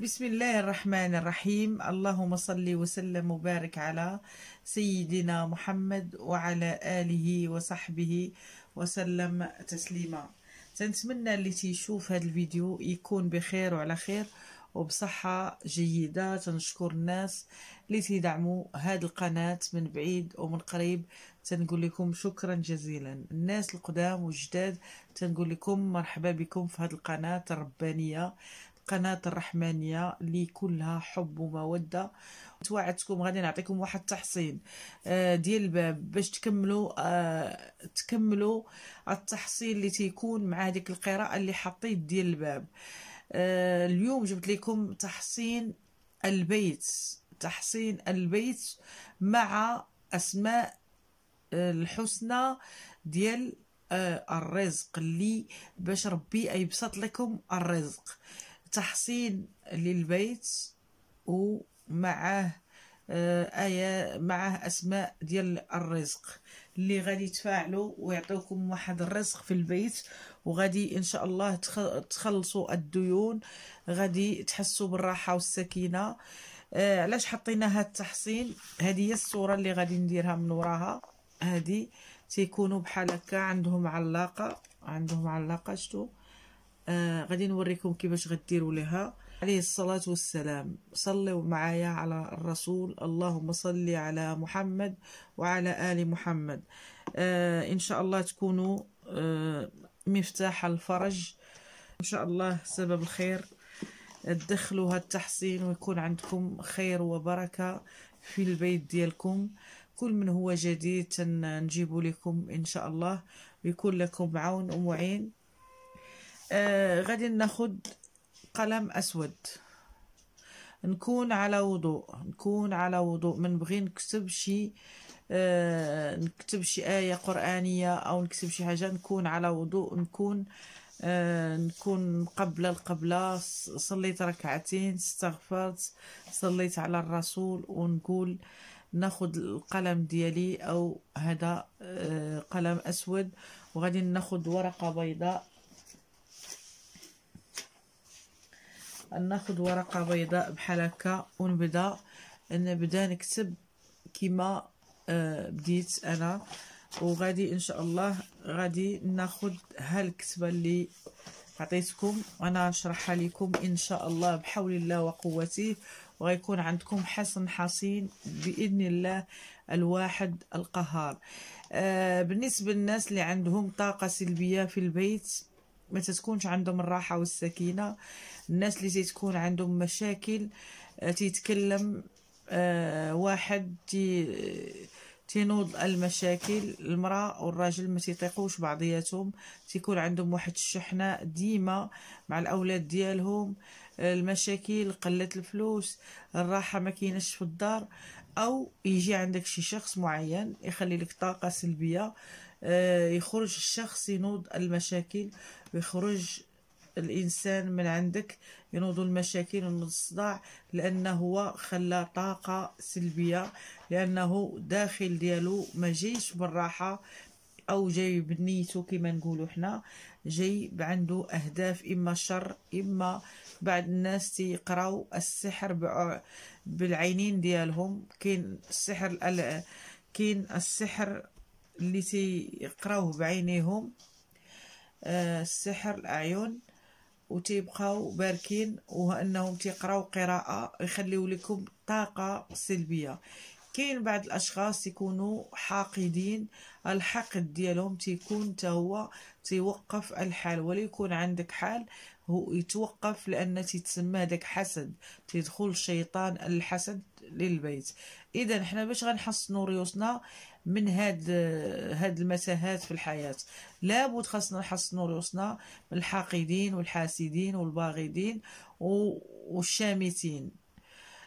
بسم الله الرحمن الرحيم. اللهم صل وسلم وبارك على سيدنا محمد وعلى آله وصحبه وسلم تسليما. تنتمنى اللي تيشوف هذا الفيديو يكون بخير وعلى خير وبصحة جيدة. تنشكر الناس اللي تيدعموا هذه القناة من بعيد ومن قريب. تنقول لكم شكرا جزيلا. الناس القدام والجداد تنقول لكم مرحبا بكم في هذه القناة الربانية. القناة الرحمانية اللي كلها حب ومودة. توعدتكم غادي نعطيكم واحد التحصين آه، ديال الباب باش تكملوا آه، تكملوا التحصيل اللي تيكون مع هذيك القراءة اللي حطيت ديال الباب. آه، اليوم جبت لكم تحصين البيت تحصين البيت مع أسماء الحسنى ديال الرزق اللي باش ربي يبسط لكم الرزق. تحصين للبيت ومعه آية معه أسماء ديال الرزق. اللي غادي يتفاعلوا ويعطيوكم واحد الرزق في البيت وغادي إن شاء الله تخلصوا الديون غادي تحسوا بالراحة والسكينة. آه علاش حطينا هاد التحصين؟ هذه هي الصورة اللي غادي نديرها من وراها. هذه تيكونوا بحال هكا عندهم علاقة عندهم علاقة شتو آه غادي نوريكم كيفاش غديروا لها. عليه الصلاة والسلام. صلوا معايا على الرسول. اللهم صل على محمد وعلى آل محمد. آه إن شاء الله تكونوا آه مفتاح الفرج. إن شاء الله سبب الخير. تدخلوا التحصين ويكون عندكم خير وبركة في البيت ديالكم. كل من هو جديد نجيب لكم إن شاء الله. ويكون لكم عون ومعين. آه غادي ناخد قلم أسود. نكون على وضوء. نكون على وضوء. من بغي نكتب شي آه نكتب شي آية قرآنية أو نكتب شي حاجة نكون على وضوء. نكون آه نكون قبل القبلة. صليت ركعتين استغفرت صليت على الرسول ونقول ناخد القلم ديالي أو هذا آه قلم أسود. وغادي ناخد ورقة بيضاء. ناخد ورقة بيضاء بحال هكا ونبدا نبدا نكتب كيما آه بديت أنا. وغادي إن شاء الله غادي ناخد هالكتبة اللي عطيتكم. وأنا نشرحها لكم إن شاء الله بحول الله وقوته. وغيكون عندكم حسن حصين بإذن الله الواحد القهار. آه بالنسبة للناس اللي عندهم طاقة سلبية في البيت ما تتكونش عندهم الراحة والسكينة. الناس اللي تتكون عندهم مشاكل آه تيتكلم آه واحد تي تنوض المشاكل المرأة والراجل ما تيطيقوش بعضياتهم. تيكون عندهم واحد الشحنة ديما مع الأولاد ديالهم. المشاكل قلة الفلوس الراحة ما كايناش في الدار. أو يجي عندك شي شخص معين يخلي لك طاقة سلبية. يخرج الشخص ينوض المشاكل ويخرج الإنسان من عندك ينوض المشاكل ونوض الصداع لأنه هو خلى طاقة سلبية لأنه داخل ديالو ما جايش بالراحة أو جاي بنيته كما نقولوا حنا جاي عنده أهداف إما شر إما بعض الناس تيقراو السحر بالعينين ديالهم كاين السحر كاين السحر اللي تيقراوه بعينيهم آه السحر الأعين وتيبقاو باركين وأنهم تيقراو قراءة يخليو لكم طاقة سلبية. كاين بعض الأشخاص يكونوا حاقدين الحقد ديالهم تيكون تا هو تيوقف الحال ولا يكون عندك حال هو يتوقف لأن تيتسمى داك حسد تيدخل الشيطان الحسد للبيت. اذا حنا باش غنحصنوا ريوسنا من هاد هاد المتاهات في الحياة. لابد خاصنا نحصنوا رؤوسنا من الحاقدين والحاسدين والباغدين والشامتين.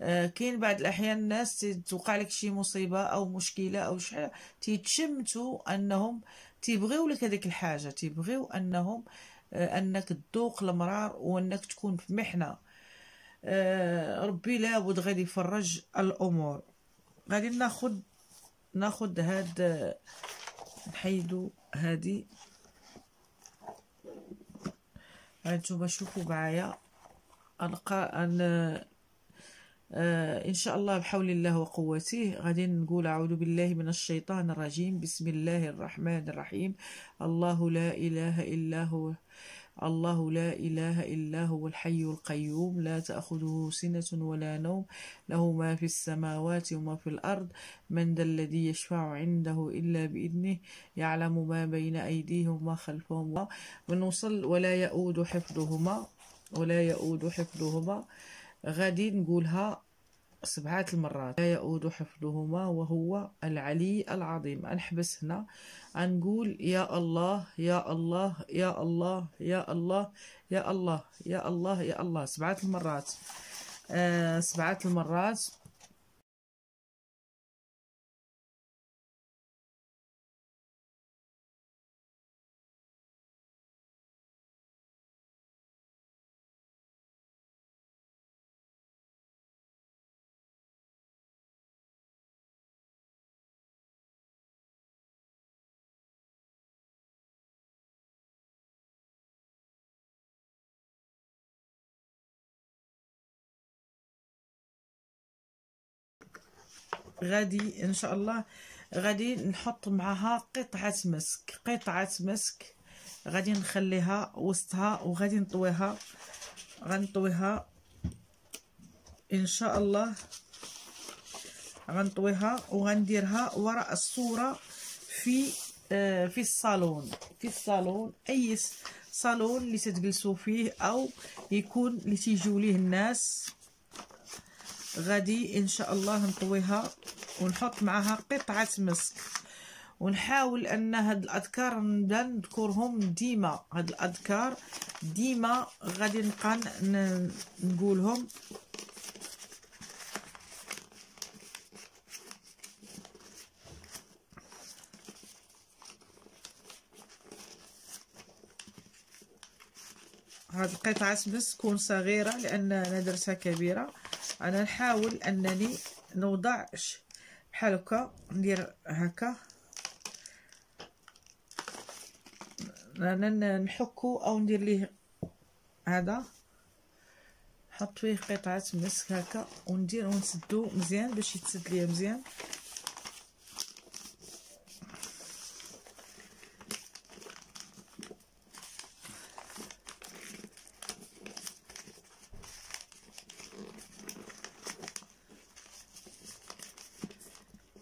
آه كاين بعض الأحيان الناس توقع لك شي مصيبة أو مشكلة أو شي تيتشمتوا أنهم تيبغيو لك هذيك الحاجة تيبغيو أنهم آه أنك تذوق المرار وأنك تكون في محنة. آه ربي لابد غادي يفرج الأمور. غادي ناخذ ناخد هاد نحيدو هادي. هانتوما شوفوا معايا. أنقا أن آه إن شاء الله بحول الله وقوته. غادي نقول أعوذ بالله من الشيطان الرجيم. بسم الله الرحمن الرحيم. الله لا إله إلا هو. الله لا إله إلا هو الحي القيوم لا تأخذه سنة ولا نوم له ما في السماوات وما في الأرض. من ذا الذي يشفع عنده إلا بإذنه يعلم ما بين أيديهم وما خلفهم. ونوصل ولا يؤود حفظهما ولا يؤود حفظهما. غادي نقولها سبعة المرات. لا يؤود حفظهما وهو العلي العظيم. نحبس هنا. نقول يا الله يا الله يا الله يا الله يا الله يا الله يا الله. سبعة المرات. آه سبعة المرات. غادي إن شاء الله غادي نحط معها قطعة مسك قطعة مسك غادي نخليها وسطها وغادي نطويها. غنطويها إن شاء الله. غنطويها وغنديرها وراء الصورة في آه في الصالون. في الصالون أي صالون اللي تجلسوا فيه أو يكون اللي تيجيو ليه الناس. غادي إن شاء الله نطويها ونحط معها قطعة مسك. ونحاول أن هاد الأذكار نبدا نذكرهم ديما. هاد الأذكار ديما غادي نبقى نقولهم. هاد القطعة بس تكون صغيرة لأن أنا درتها كبيرة. أنا نحاول أنني نوضع بحال هكا ندير هكا. أنا نحكو أو ندير ليه هذا. نحط فيه قطعة مسك هكا وندير ونسدو مزيان باش يتسد ليا مزيان.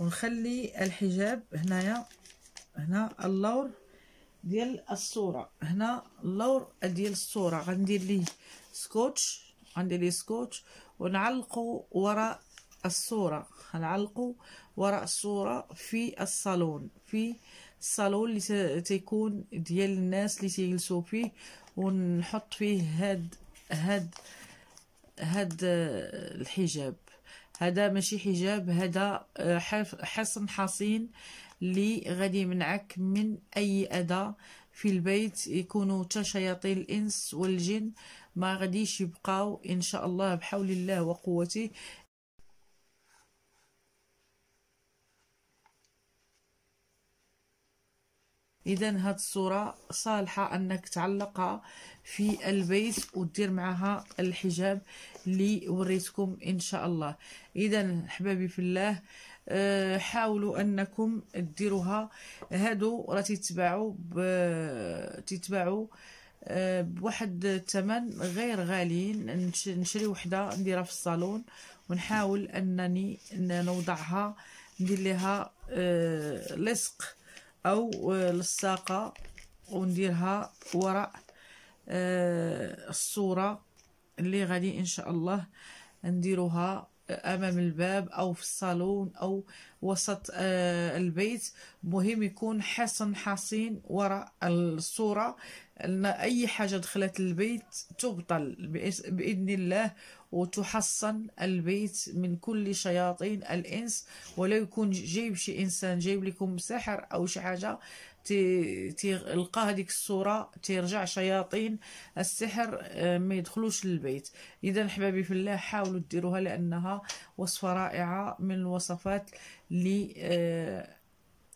ونخلي الحجاب هنايا هنا اللور ديال الصورة. هنا اللور ديال الصورة. غندير ليه سكوتش غندير ليه سكوتش ونعلقو وراء الصورة. غنعلقو وراء الصورة في الصالون في الصالون اللي تيكون ديال الناس اللي تيجلسوا فيه. ونحط فيه هاد هاد هاد الحجاب. هذا ماشي حجاب هذا آه، حصن حصين اللي غادي يمنعك من أي أذى في البيت. يكونوا حتى شياطين الإنس والجن ما غاديش يبقاو إن شاء الله بحول الله وقوته. إذا هاد الصورة صالحة أنك تعلقها في البيت ودير معها الحجاب اللي وريتكم إن شاء الله. إذا حبابي في الله آه، حاولوا أنكم ديروها هادو راه تيتباعوا تيتباعوا آه، بواحد الثمن غير غاليين. نشري وحدة نديرها في الصالون ونحاول أنني نوضعها ندير لها آه، لصق. أو للساقة ونديرها وراء الصورة اللي غادي إن شاء الله نديروها. أمام الباب أو في الصالون أو وسط آه، البيت. مهم يكون حصن حصين وراء الصورة. ان أي حاجة دخلت البيت تبطل بإذن الله وتحصن البيت من كل شياطين الإنس. ولا يكون جايب شي إنسان جايب لكم سحر أو شي حاجة تلقى هذيك الصورة تيرجع شياطين السحر آه، ما يدخلوش للبيت. اذا حبابي في الله حاولوا ديروها لأنها وصفة رائعة من الوصفات اللي آه،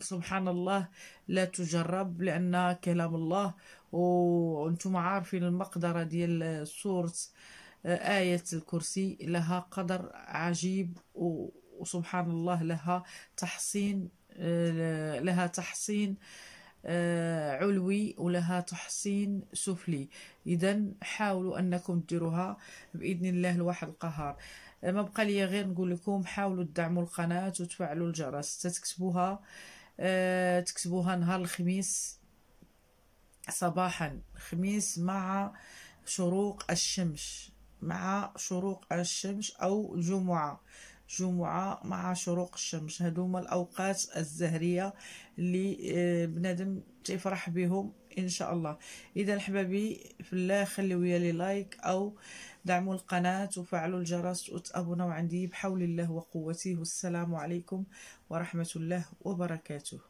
سبحان الله لا تجرب لأن كلام الله وأنتم عارفين المقدرة ديال سورة آه، آية الكرسي لها قدر عجيب وسبحان الله لها تحصين لها تحصين آه، علوي ولها تحصين سفلي. اذا حاولوا أنكم ديروها بإذن الله الواحد القهار. آه، ما بقى لي غير نقول لكم حاولوا تدعموا القناة وتفعلوا الجرس. تكتبوها آه، تكتبوها نهار الخميس صباحا خميس مع شروق الشمس مع شروق الشمس أو جمعة. جمعة مع شروق الشمس. هذوما الأوقات الزهرية اللي آه، بنادم تفرح بهم إن شاء الله. إذا الحبابي في الله خليوا لي لايك أو دعموا القناة وفعلوا الجرس وتابونوا عندي بحول الله وقوته. والسلام عليكم ورحمة الله وبركاته.